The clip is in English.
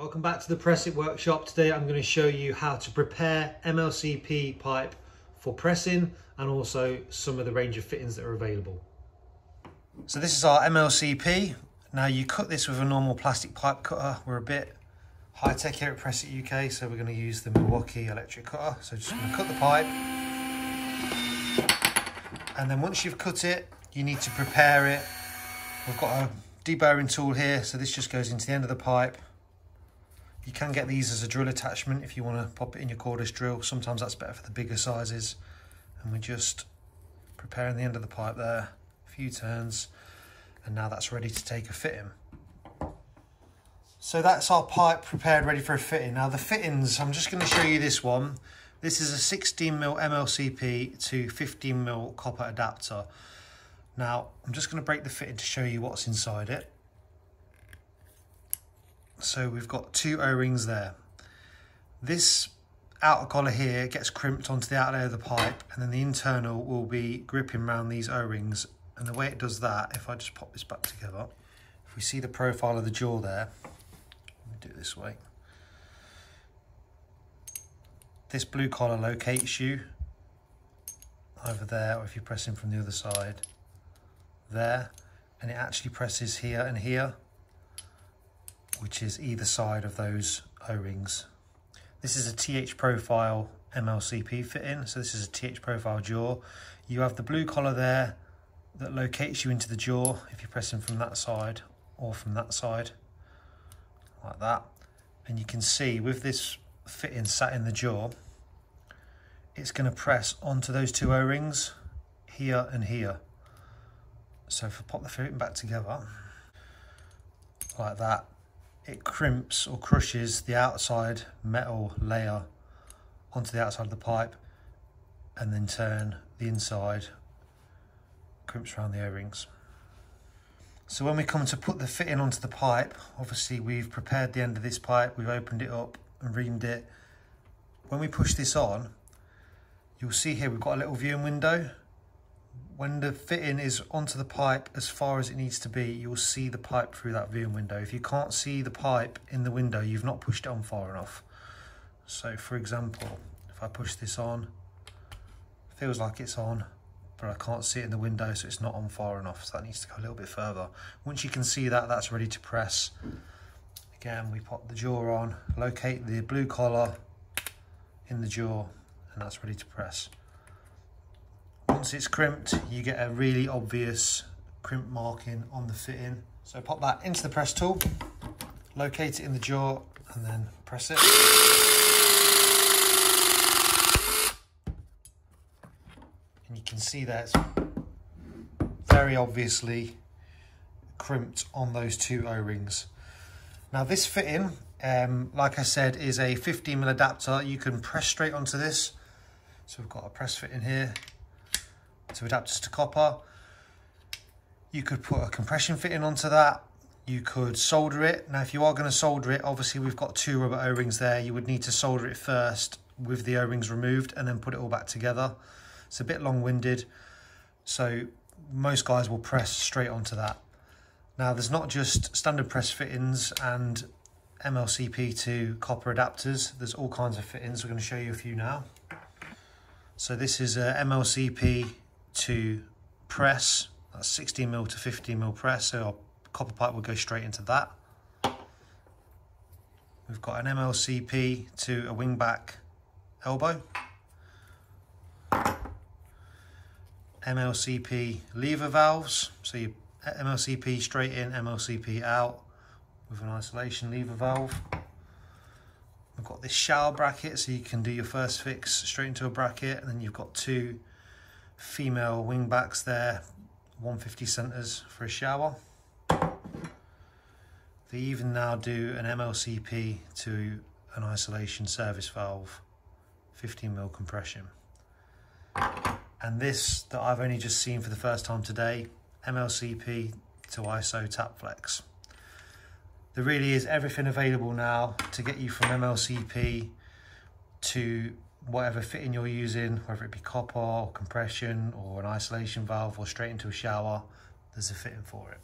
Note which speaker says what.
Speaker 1: Welcome back to the Press It workshop. Today I'm going to show you how to prepare MLCP pipe for pressing and also some of the range of fittings that are available. So this is our MLCP. Now you cut this with a normal plastic pipe cutter. We're a bit high tech here at Press It UK so we're going to use the Milwaukee electric cutter. So just going to cut the pipe and then once you've cut it you need to prepare it. We've got a deburring tool here so this just goes into the end of the pipe you can get these as a drill attachment if you want to pop it in your cordless drill. Sometimes that's better for the bigger sizes. And we're just preparing the end of the pipe there, a few turns, and now that's ready to take a fitting. So that's our pipe prepared, ready for a fitting. Now the fittings, I'm just going to show you this one. This is a 16mm MLCP to 15mm copper adapter. Now, I'm just going to break the fitting to show you what's inside it. So we've got two O-rings there. This outer collar here gets crimped onto the outer layer of the pipe and then the internal will be gripping around these O-rings. And the way it does that, if I just pop this back together, if we see the profile of the jaw there, let me do it this way. This blue collar locates you over there, or if you're pressing from the other side, there, and it actually presses here and here which is either side of those O-rings. This is a TH profile MLCP fitting, so this is a TH profile jaw. You have the blue collar there that locates you into the jaw if you're pressing from that side or from that side, like that. And you can see with this fitting sat in the jaw, it's going to press onto those two O-rings here and here. So if I pop the fitting back together, like that, it crimps or crushes the outside metal layer onto the outside of the pipe and then turn the inside crimps around the o-rings. So when we come to put the fitting onto the pipe, obviously we've prepared the end of this pipe, we've opened it up and reamed it. When we push this on, you'll see here we've got a little viewing window when the fitting is onto the pipe as far as it needs to be, you'll see the pipe through that viewing window. If you can't see the pipe in the window, you've not pushed it on far enough. So for example, if I push this on, feels like it's on, but I can't see it in the window, so it's not on far enough. So that needs to go a little bit further. Once you can see that, that's ready to press. Again, we pop the jaw on, locate the blue collar in the jaw, and that's ready to press. Once it's crimped, you get a really obvious crimp marking on the fitting. So pop that into the press tool, locate it in the jaw, and then press it. And you can see that very obviously crimped on those two O-rings. Now this fitting, um, like I said, is a 15mm adapter. You can press straight onto this. So we've got a press fit in here to adapters to copper. You could put a compression fitting onto that. You could solder it. Now, if you are going to solder it, obviously we've got two rubber O-rings there. You would need to solder it first with the O-rings removed and then put it all back together. It's a bit long-winded. So most guys will press straight onto that. Now, there's not just standard press fittings and MLCP to copper adapters. There's all kinds of fittings. We're going to show you a few now. So this is a MLCP to press, that's 16 mil to 15 mil press, so our copper pipe will go straight into that. We've got an MLCP to a wingback elbow. MLCP lever valves, so you MLCP straight in, MLCP out with an isolation lever valve. We've got this shower bracket, so you can do your first fix straight into a bracket, and then you've got two female wing backs there, 150 centers for a shower. They even now do an MLCP to an isolation service valve, 15 mil compression. And this that I've only just seen for the first time today, MLCP to ISO tap flex. There really is everything available now to get you from MLCP to whatever fitting you're using, whether it be copper or compression or an isolation valve or straight into a shower, there's a fitting for it.